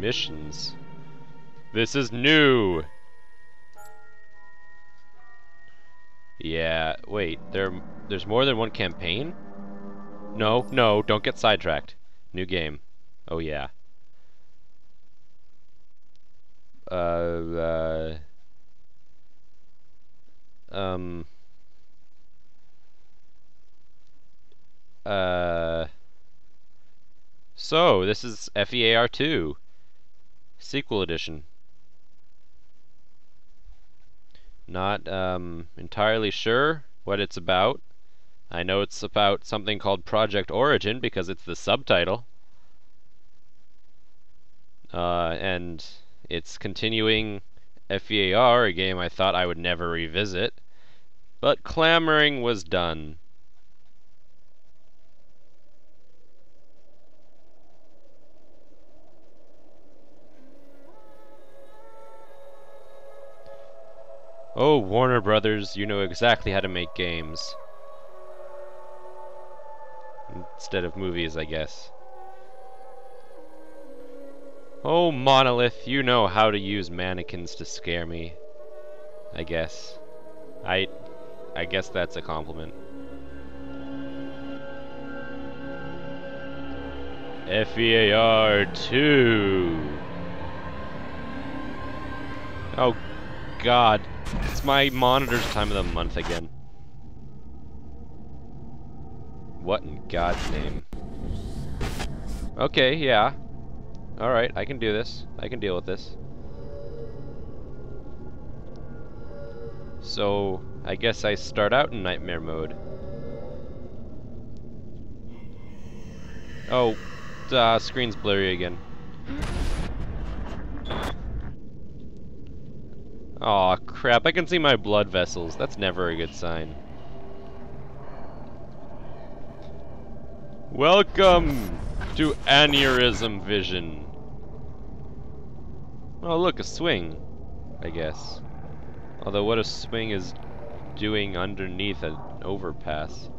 missions. This is new! Yeah, wait, there, there's more than one campaign? No, no, don't get sidetracked. New game. Oh yeah. Uh, uh um, uh, so this is FEAR2. SQL Edition. Not um, entirely sure what it's about. I know it's about something called Project Origin because it's the subtitle. Uh, and it's continuing FEAR, a game I thought I would never revisit. But clamoring was done. Oh, Warner Brothers, you know exactly how to make games. Instead of movies, I guess. Oh, Monolith, you know how to use mannequins to scare me. I guess. I... I guess that's a compliment. FEAR 2. Oh, God. It's my monitor's time of the month again. What in God's name? Okay, yeah. Alright, I can do this. I can deal with this. So, I guess I start out in nightmare mode. Oh, uh, screen's blurry again. Aw, crap, I can see my blood vessels. That's never a good sign. Welcome to Aneurysm Vision. Oh, look, a swing, I guess. Although what a swing is doing underneath an overpass.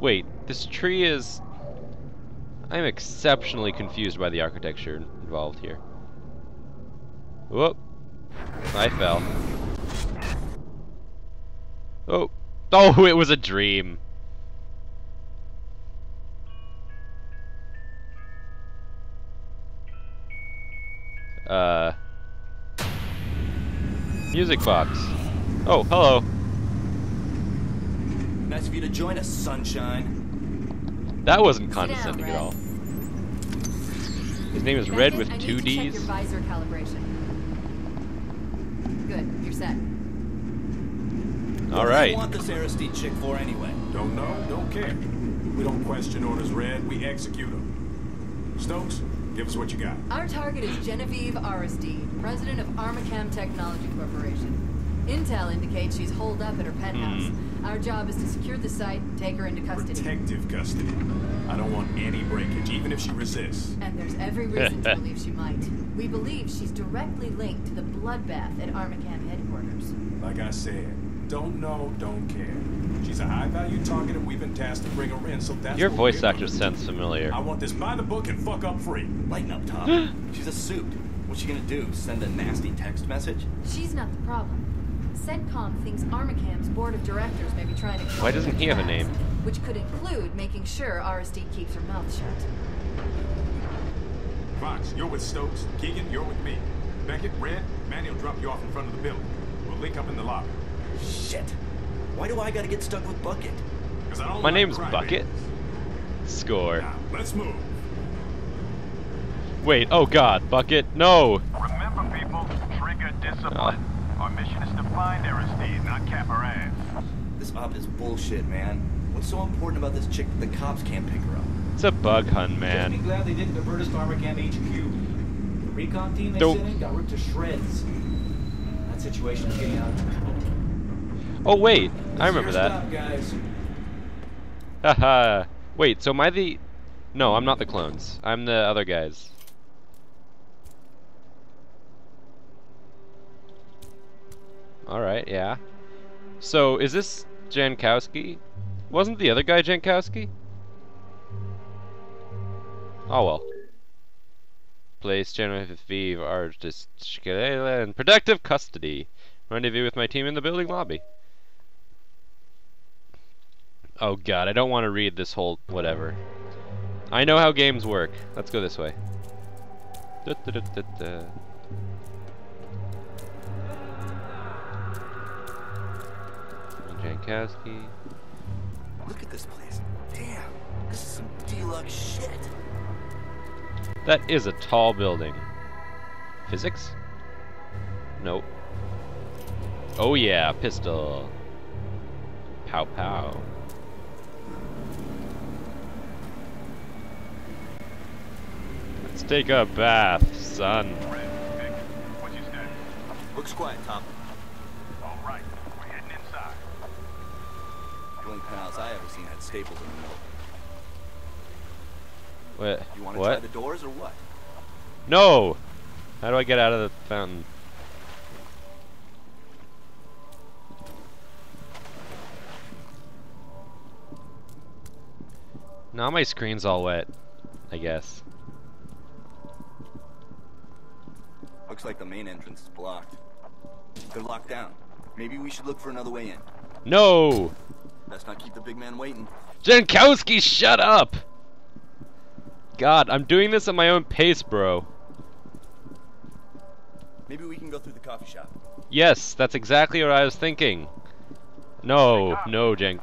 Wait, this tree is... I'm exceptionally confused by the architecture involved here. Whoop. I fell. Oh. Oh, it was a dream. Uh... Music box. Oh, hello. Nice of you to join us, sunshine. That wasn't condescending down, at all. His name is Red with two D's. Your visor calibration. Good, you're set. All right. What do you want this Aristide chick for anyway? Don't know, don't care. We don't question orders, Red. We execute them. Stokes, give us what you got. Our target is Genevieve Aristide, president of Armacham Technology Corporation. Intel indicates she's holed up at her penthouse. Mm. Our job is to secure the site and take her into custody. Protective custody. I don't want any breakage, even if she resists. And there's every reason to believe she might. We believe she's directly linked to the bloodbath at Armacham headquarters. Like I said, don't know, don't care. She's a high-value target and we've been tasked to bring her in, so that's Your voice actor sounds familiar. I want this by the book and fuck up free. Lighten up, Tom. She's a suit. What's she gonna do? Send a nasty text message? She's not the problem. CENTCOM thinks Armacham's board of directors may be trying to... Why doesn't he have a name? Which could include making sure Aristide keeps her mouth shut. Fox, you're with Stokes. Keegan, you're with me. Beckett, Red, Manny will drop you off in front of the building. We'll link up in the lobby. Shit. Why do I gotta get stuck with Bucket? Because I don't My like name's Bucket? Score. Now, let's move. Wait, oh god, Bucket, no! Remember people, trigger discipline. Uh. Our mission is to find Aristide, not cap her ass. This op is bullshit, man. What's so important about this chick that the cops can't pick her up? It's a bug hunt, man. Just be glad they didn't divert us to Armacham HQ. The recon team they Don't. sent in got ripped to shreds. That situation is getting out of control. Oh wait, I remember that. Haha. wait, so am I the... No, I'm not the clones. I'm the other guys. Alright, yeah. So, is this Jankowski? Wasn't the other guy Jankowski? Oh well. place Genevieve Aristide in protective custody. Rendezvous with my team in the building lobby. Oh god, I don't want to read this whole whatever. I know how games work. Let's go this way. Da, da, da, Jankowski. Look at this place. Damn, this is some deluxe shit. That is a tall building. Physics? Nope. Oh yeah, pistol. Pow pow. Let's take a bath, son. Looks quiet, Tom. All right, we're heading inside. The only penthouse I ever seen had staples in the middle. What? You want to try the doors or what? No! How do I get out of the fountain? Now my screen's all wet, I guess. Looks like the main entrance is blocked. They're locked down. Maybe we should look for another way in. No! Best not keep the big man waiting. Jankowski, shut up! God, I'm doing this at my own pace, bro. Maybe we can go through the coffee shop. Yes, that's exactly what I was thinking. No, no, Jank.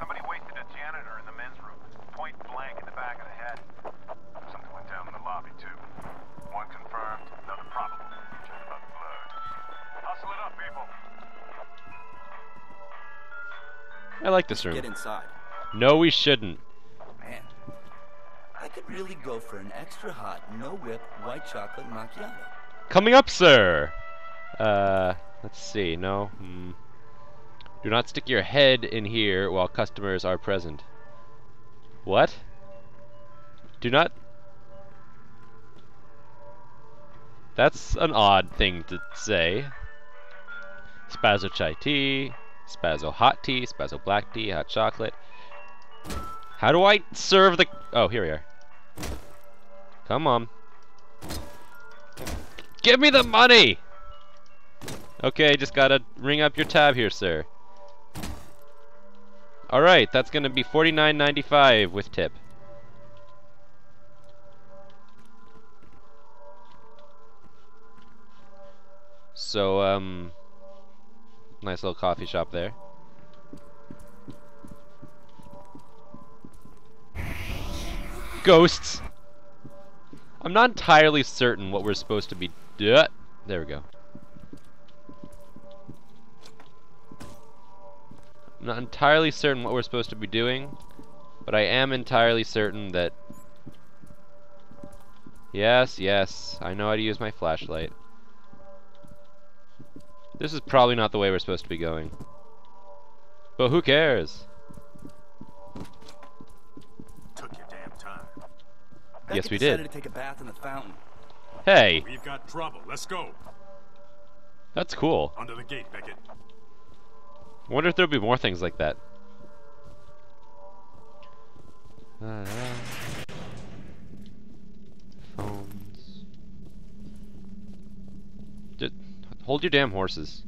I like this room. Get inside. No, we shouldn't. Man, I could really go for an extra hot, no whip, white chocolate macchiato. Coming up, sir! Uh, let's see, no. Hmm. Do not stick your head in here while customers are present. What? Do not... That's an odd thing to say. Spazzo chai tea, spazzo hot tea, spazzo black tea, hot chocolate. How do I serve the... Oh, here we are. Come on. Give me the money! Okay, just gotta ring up your tab here, sir. Alright, that's gonna be $49.95 with tip. So, um... Nice little coffee shop there. Ghosts! I'm not entirely certain what we're supposed to be... There we go. I'm not entirely certain what we're supposed to be doing, but I am entirely certain that... Yes, yes, I know how to use my flashlight. This is probably not the way we're supposed to be going. But who cares? Took your damn time. Yes, Beckett we decided did. to take a bath in the fountain. Hey, We've got trouble. Let's go. that's cool. Under the gate, Beckett. Wonder if there'll be more things like that. Uh, hold your damn horses.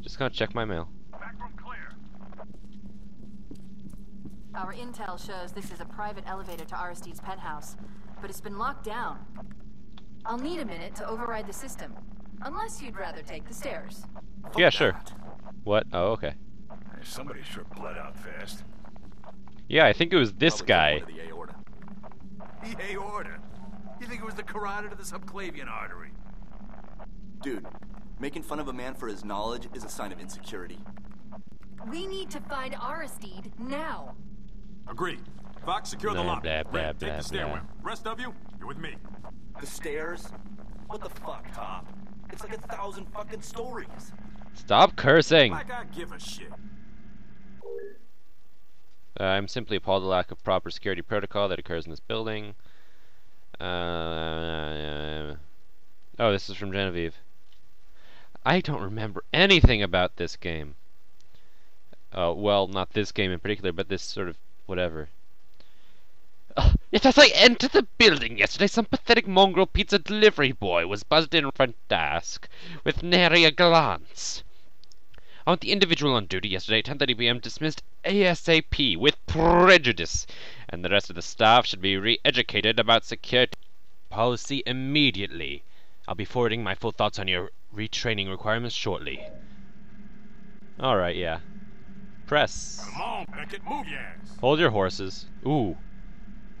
Just gonna check my mail. Back room clear. Our intel shows this is a private elevator to Aristide's penthouse, but it's been locked down. I'll need a minute to override the system, unless you'd rather take the stairs. yeah, sure. What? Oh, okay. Hey, somebody sure bled out fast. Yeah, I think it was this Probably guy. took one The aorta. The aorta. You think it was the carotid or the subclavian artery? Dude, making fun of a man for his knowledge is a sign of insecurity. We need to find Aristide now. Agreed. Fox, secure the lock. lobby. blah, blah, Red, take the stairwell. Rest of you, you're with me. The stairs? What the fuck, Top? It's like a thousand fucking stories. Stop cursing! Like I give a shit. Uh, I'm simply appalled at the lack of proper security protocol that occurs in this building. Uh, oh, this is from Genevieve. I don't remember anything about this game. Uh, well, not this game in particular, but this sort of whatever. Ugh, Yet as I entered the building yesterday, some pathetic mongrel pizza delivery boy was buzzed in front desk with nary a glance. I want the individual on duty yesterday at 10.30 p.m. dismissed ASAP with prejudice, and the rest of the staff should be re-educated about security policy immediately. I'll be forwarding my full thoughts on your retraining requirements shortly. Alright, yeah. Press. Come on, Beckett, move your ass. Hold your horses. Ooh.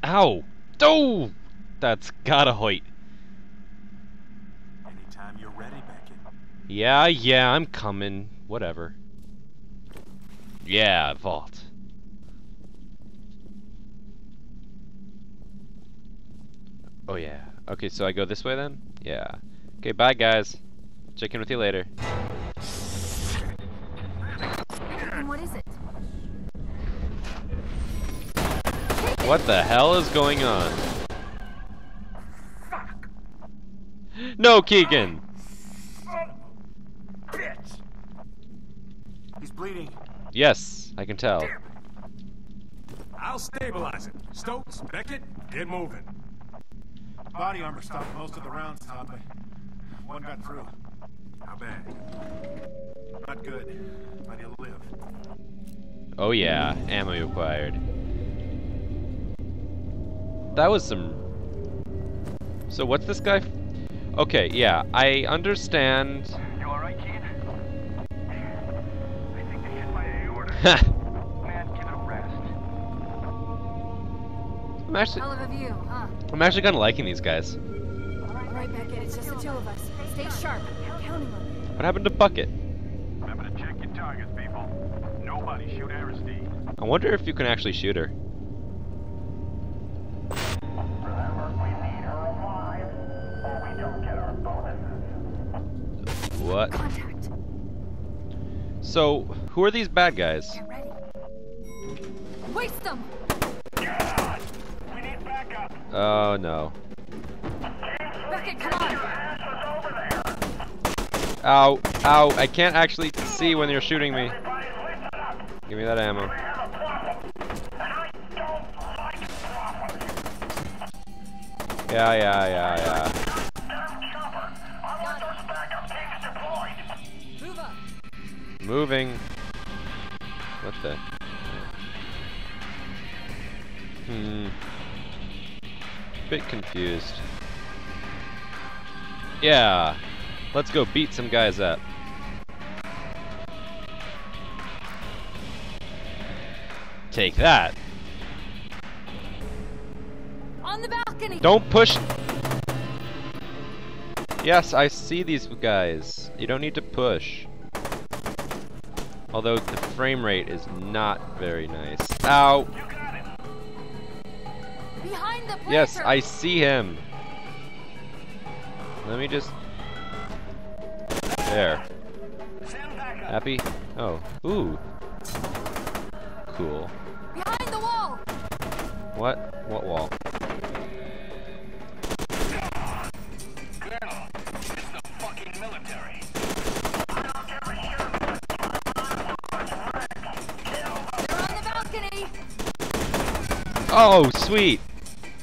Ow! Oh! That's gotta hurt. Anytime you're ready, Beckett. Yeah, yeah, I'm coming. Whatever. Yeah, vault. Oh yeah. Okay, so I go this way then? Yeah. Okay, bye guys. Check in with you later. And what is it? What the hell is going on? No, Keegan! Bitch! He's bleeding. Yes, I can tell. I'll stabilize it. Stokes, Beckett, get moving. Body armor stopped most of the rounds, Todd, but one got through. How bad? Not good, but he'll live. Oh yeah, ammo acquired. That was some... So what's this guy... Okay, yeah, I understand... You alright, kid? I think they hit my aorta. Man, give it a rest. I'm actually, Hell of a view, huh? I'm actually kind of liking these guys. All right, Beckett, it's just the two of us. Stay sharp. I'm counting on you. What happened to Bucket? Remember to check your targets, people. Nobody shoot Aristide. I wonder if you can actually shoot her. Remember, we need her alive, or we don't get our bonuses. What? Contact. So, who are these bad guys? Waste them! God! We need backup! Oh no. Ow, ow, I can't actually see when you're shooting me. Give me that ammo. Yeah, yeah, yeah, yeah. Moving. What the? Hmm. Bit confused. Yeah. Let's go beat some guys up. Take that. On the balcony! Don't push. Yes, I see these guys. You don't need to push. Although the frame rate is not very nice. Ow! Behind the planter! Yes, I see him. Let me just. There. Happy? Oh. Ooh. Cool. Behind the wall! What? What wall? Colonel, it's the fucking military. They're on the balcony! Oh, sweet!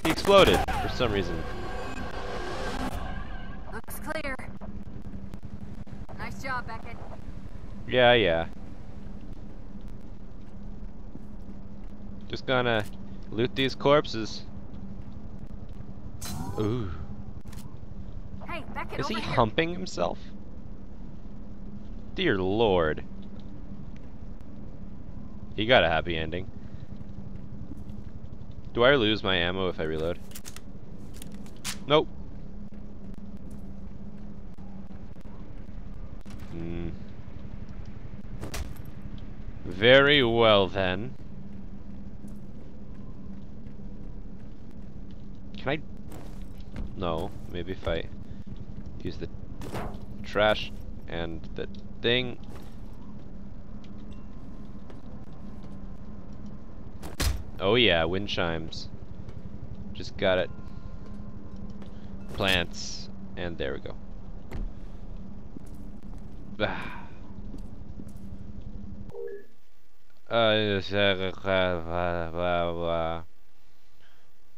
He exploded for some reason. Looks clear. Nice job, Beckett. Yeah, yeah. Just gonna loot these corpses. Ooh. Hey, Beckett, Is he humping himself? Dear lord. He got a happy ending. Do I lose my ammo if I reload? Nope. Hmm. Very well then. Can I? No. Maybe if I use the trash and the thing. Oh yeah, wind chimes. Just got it. Plants. And there we go. Ah. Uh,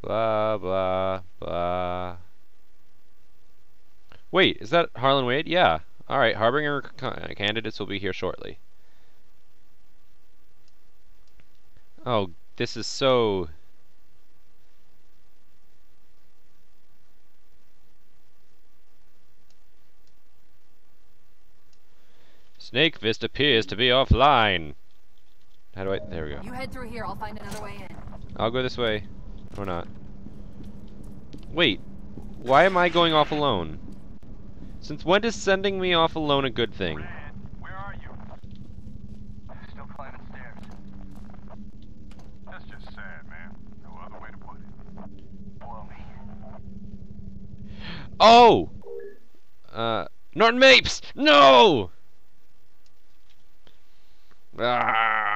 Blah, blah, blah. Wait, is that Harlan Wade? Yeah. Alright, Harbinger candidates will be here shortly. Oh, this is so... Snakefist appears to be offline. How do I... There we go. You head through here, I'll find another way in. I'll go this way. Or not. Wait. Why am I going off alone? Since when is sending me off alone a good thing? Red, where are you? Still climbing stairs. That's just sad, man. No other way to put it. Blow me. Oh! Uh, Norton Mapes! No! Ah!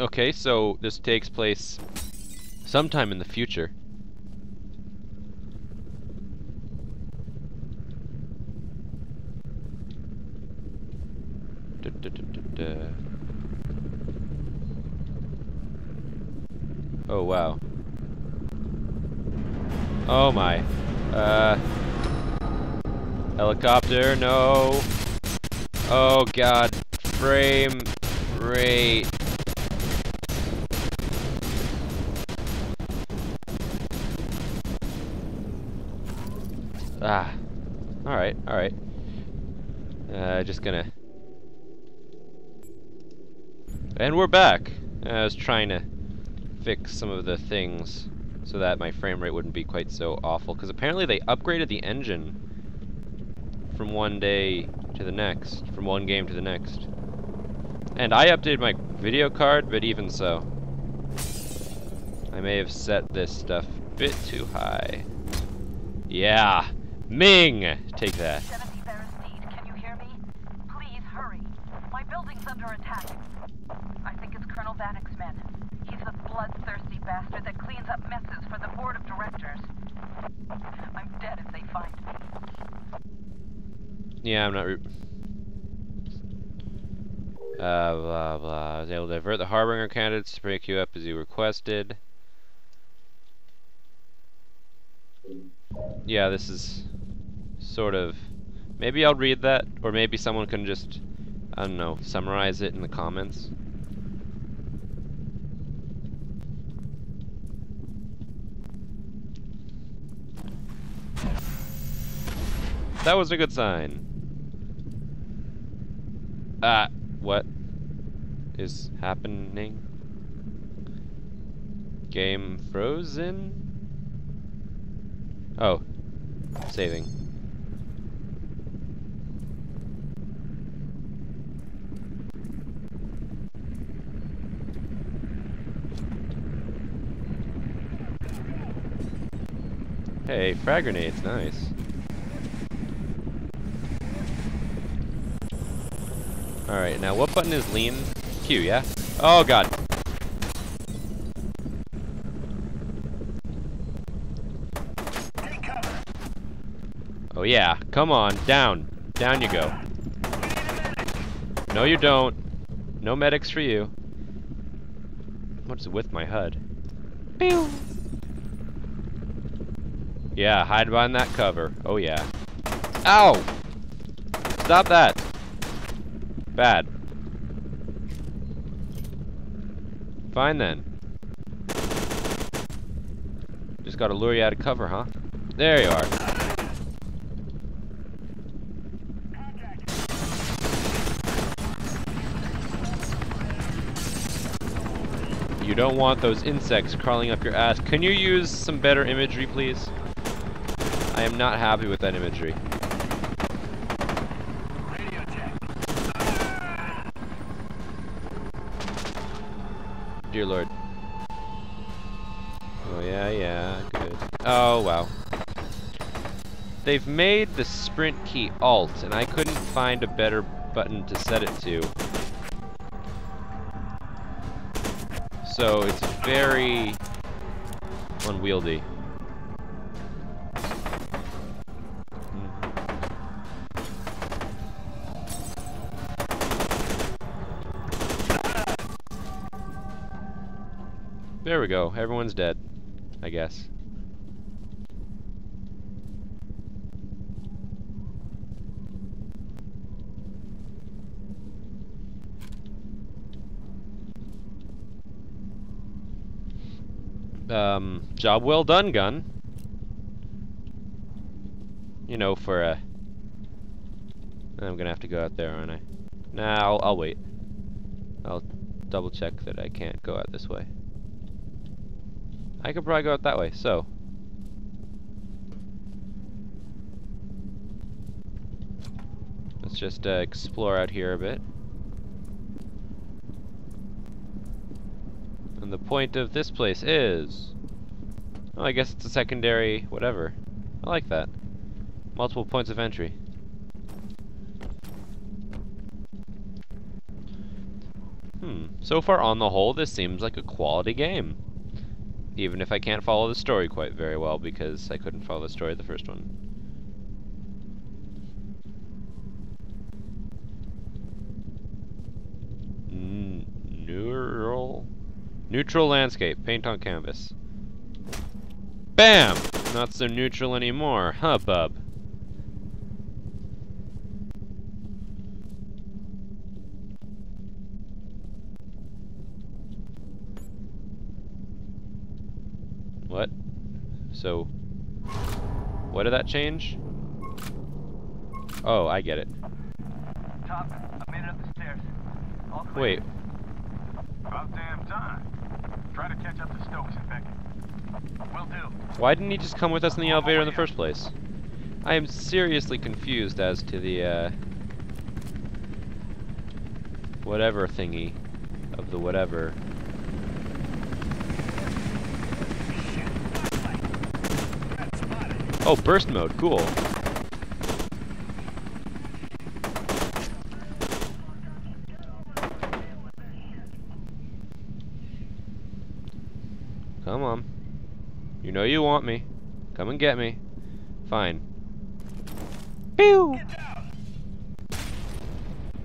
Okay, so this takes place sometime in the future. Oh wow. Oh my. Uh Helicopter, no. Oh god. Frame rate. Ah. Alright, alright. Uh, just gonna... And we're back! I was trying to fix some of the things so that my frame rate wouldn't be quite so awful, because apparently they upgraded the engine from one day to the next, from one game to the next. And I updated my video card, but even so. I may have set this stuff a bit too high. Yeah! Ming! Take that. 70 Barristede, can you hear me? Please hurry. My building's under attack. I think it's Colonel Vanek's men. He's the bloodthirsty bastard that cleans up messes for the board of directors. I'm dead if they find me. Yeah, I'm not. Uh, blah blah. I was able to divert the Harbinger candidates to break you up as you requested. Yeah, this is sort of. Maybe I'll read that, or maybe someone can just, I don't know, summarize it in the comments. That was a good sign. Ah, what is happening? Game frozen? Oh, saving. Hey, frag grenades, nice. Alright, now what button is lean? Q, yeah? Oh god. Oh yeah, come on, down. Down you go. No you don't. No medics for you. What's with my HUD? Pew! Yeah, hide behind that cover. Oh yeah. Ow! Stop that! Bad. Fine then. Just gotta lure you out of cover, huh? There you are. You don't want those insects crawling up your ass. Can you use some better imagery, please? I am not happy with that imagery. Dear Lord. Oh, yeah, yeah, good. Oh, wow. They've made the sprint key Alt, and I couldn't find a better button to set it to. So, it's very unwieldy. Go. Everyone's dead. I guess. Um, job well done, gun. You know, for a... I'm gonna have to go out there, aren't I? Nah, I'll, I'll wait. I'll double check that I can't go out this way. I could probably go out that way, so. Let's just uh, explore out here a bit. And the point of this place is... Oh, I guess it's a secondary whatever. I like that. Multiple points of entry. Hmm. So far, on the whole, this seems like a quality game. Even if I can't follow the story quite very well, because I couldn't follow the story of the first one. N neural... Neutral landscape. Paint on canvas. BAM! Not so neutral anymore, huh, bub? What? So, what did that change? Oh, I get it. Top, I made it up the stairs. All clear. Wait, About damn time. Try to catch up to Stokes and Beckett. Will do. why didn't he just come with us in the elevator in the first place? I am seriously confused as to the, uh, whatever thingy of the whatever. Oh, burst mode, cool. Come on. You know you want me. Come and get me. Fine. Pew!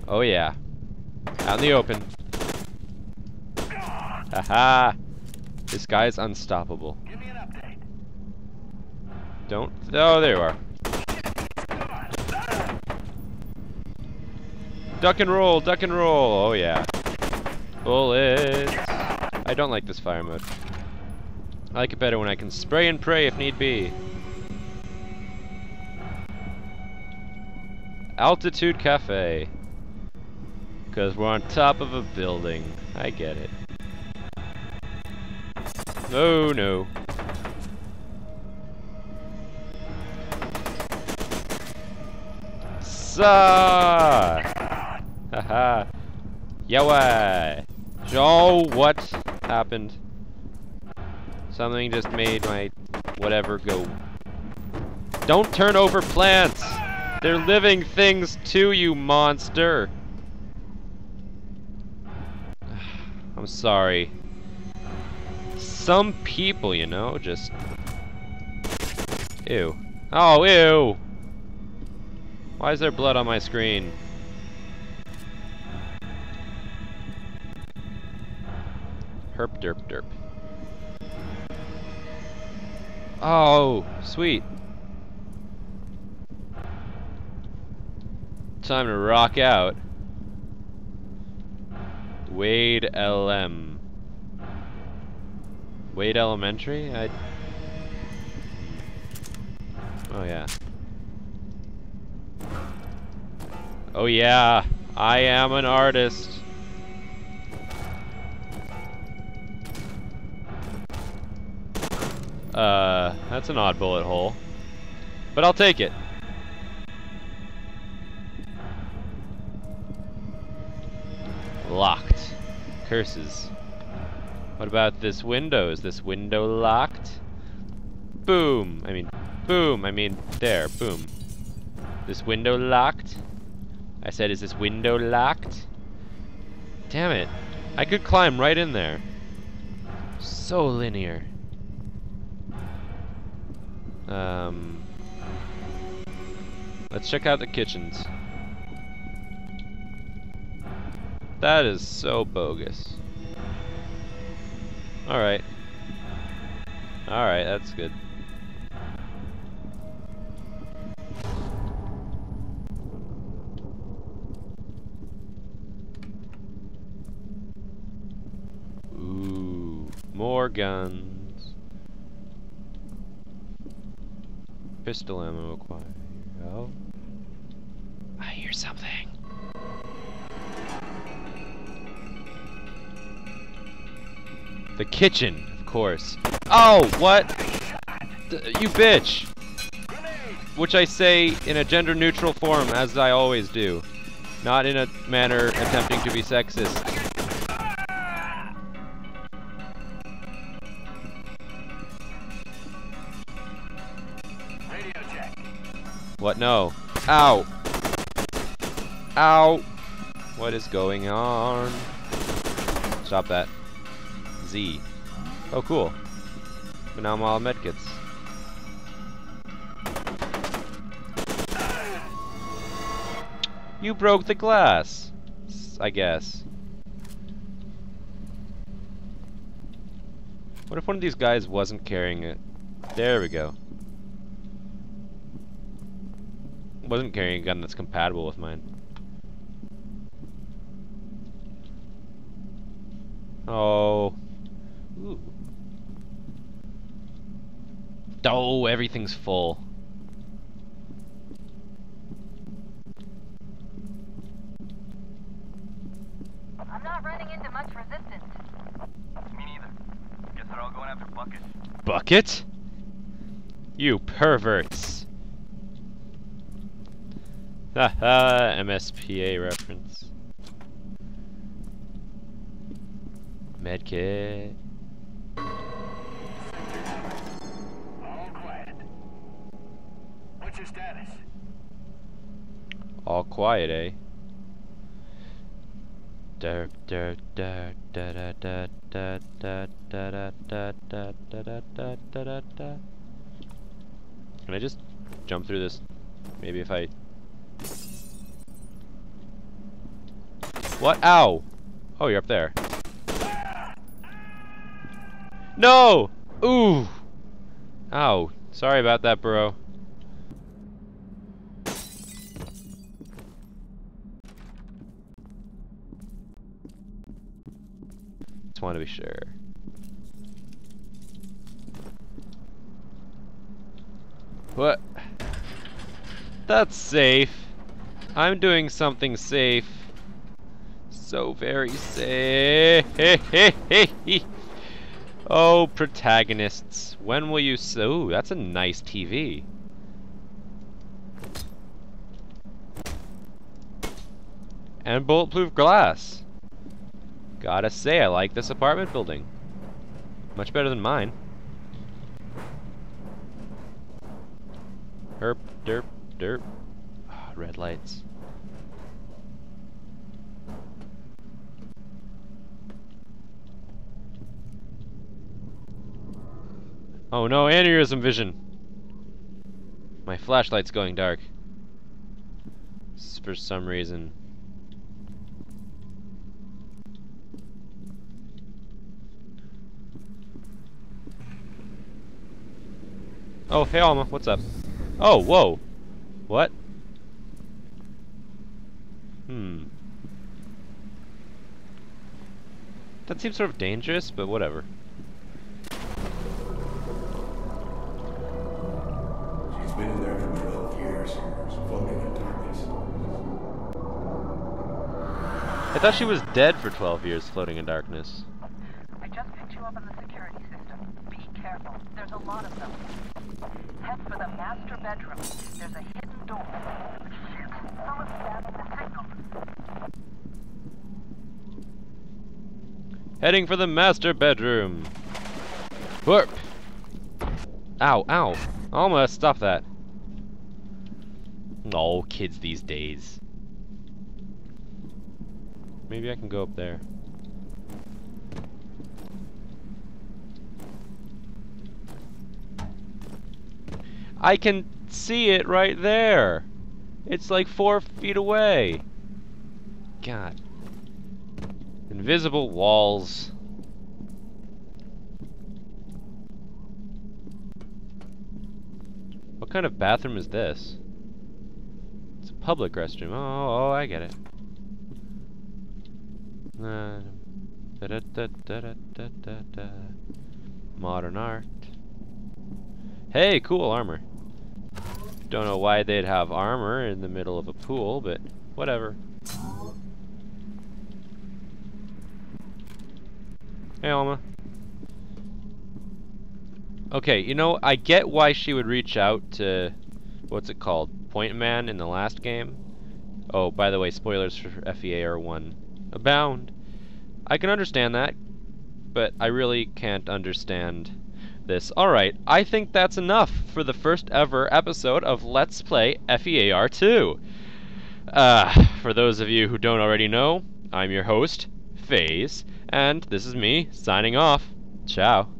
Oh yeah. Out in the open. Haha! This guy's unstoppable. Give me an update. Don't. Oh, there you are. Duck and roll, duck and roll. Oh yeah. Bullets. I don't like this fire mode. I like it better when I can spray and pray if need be. Altitude Cafe. Because we're on top of a building. I get it. Oh no. Sa! Haha. Yowie! Joe, what happened? Something just made my whatever go. Don't turn over plants! They're living things too, you monster! I'm sorry. Some people, you know, just... Ew. Oh, ew! Why is there blood on my screen? Herp derp derp. Oh, sweet. Time to rock out. Wade LM. Wade Elementary? I. Oh yeah. Oh yeah, I am an artist. Uh, that's an odd bullet hole. But I'll take it. Locked. Curses. What about this window? Is this window locked? Boom. I mean, boom. I mean, there. Boom. This window locked? I said, is this window locked? Damn it. I could climb right in there. So linear. Um, let's check out the kitchens. That is so bogus. Alright. Alright, that's good. More guns. Pistol ammo acquired. Oh. I hear something. The kitchen, of course. Oh, what? D you bitch! Which I say in a gender-neutral form, as I always do. Not in a manner attempting to be sexist. What? No. Ow! Ow! What is going on? Stop that. Z. Oh, cool. But now I'm all medkits. You broke the glass, I guess. What if one of these guys wasn't carrying it? There we go. Wasn't carrying a gun that's compatible with mine. Oh. Ooh. Oh, everything's full. I'm not running into much resistance. Me neither. Guess they're all going after Bucket. Bucket? You perverts. Haha, MSPA reference. Medkit. All quiet. What's your status? All quiet, eh? Da da da da da da da da da da da da da da da da da. Can I just jump through this? Maybe if I. What? Ow! Oh, you're up there. No! Ooh! Ow. Sorry about that, bro. Just want to be sure. What? That's safe. I'm doing something safe. So very safe. oh, protagonists. When will you? Ooh, that's a nice TV. And bulletproof glass. Gotta say, I like this apartment building. Much better than mine. Herp, derp, derp. Red lights. Oh no, aneurysm vision! My flashlight's going dark. For some reason. Oh, hey Alma, what's up? Oh, whoa! What? Hmm. That seems sort of dangerous, but whatever. She's been in there for 12 years, floating in darkness. I thought she was dead for 12 years floating in darkness. I just picked you up on the security system. Be careful. There's a lot of them. Head for the master bedroom. There's a hidden door. Shit. Someone's jamming the signal. Heading for the master bedroom. Whoop. Ow, ow. Alma, stop that. Oh, kids these days. Maybe I can go up there. I can see it right there. It's like four feet away. God. Invisible walls. What kind of bathroom is this? It's a public restroom. Oh, oh I get it. Uh. Modern art. Hey, cool armor. Don't know why they'd have armor in the middle of a pool, but whatever. Hey, Alma. Okay, you know, I get why she would reach out to, what's it called, Point Man in the last game. Oh, by the way, spoilers for FEAR 1 abound. I can understand that, but I really can't understand this. Alright, I think that's enough for the first ever episode of Let's Play FEAR 2. Uh, for those of you who don't already know, I'm your host, Phase, and this is me, signing off. Ciao.